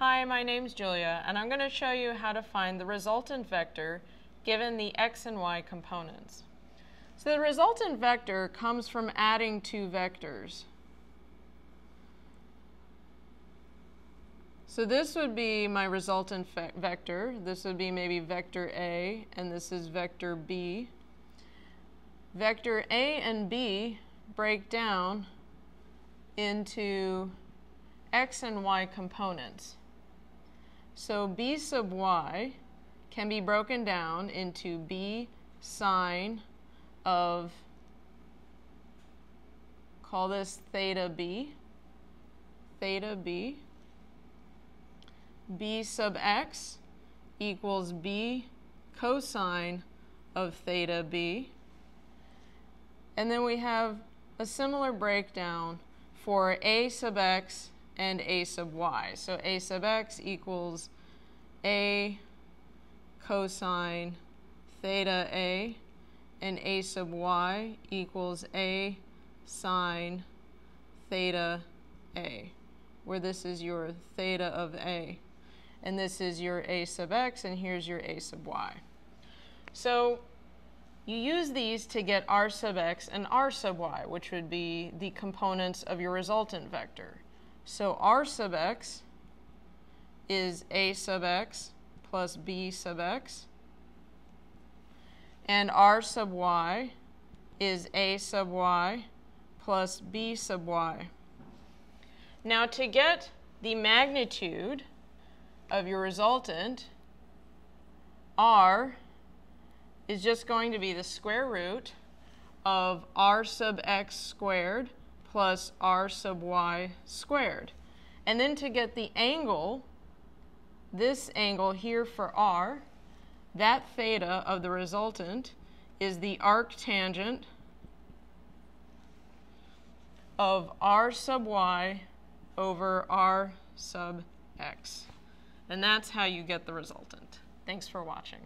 Hi, my name's Julia, and I'm going to show you how to find the resultant vector given the x and y components. So the resultant vector comes from adding two vectors. So this would be my resultant vector. This would be maybe vector A, and this is vector B. Vector A and B break down into x and y components. So b sub y can be broken down into b sine of, call this theta b, theta b, b sub x equals b cosine of theta b. And then we have a similar breakdown for a sub x and a sub y. So a sub x equals a cosine theta a, and a sub y equals a sine theta a, where this is your theta of a. And this is your a sub x, and here's your a sub y. So you use these to get r sub x and r sub y, which would be the components of your resultant vector. So r sub x is a sub x plus b sub x. And r sub y is a sub y plus b sub y. Now to get the magnitude of your resultant, r is just going to be the square root of r sub x squared plus r sub y squared. And then to get the angle, this angle here for r, that theta of the resultant is the arctangent of r sub y over r sub x. And that's how you get the resultant. Thanks for watching.